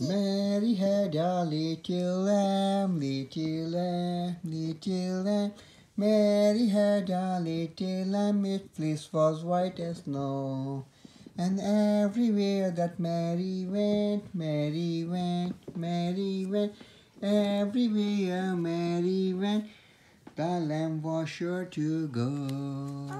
Mary had a little lamb, little lamb, little lamb. Mary had a little lamb, its fleece was white as snow. And everywhere that Mary went, Mary went, Mary went, everywhere Mary went, the lamb was sure to go.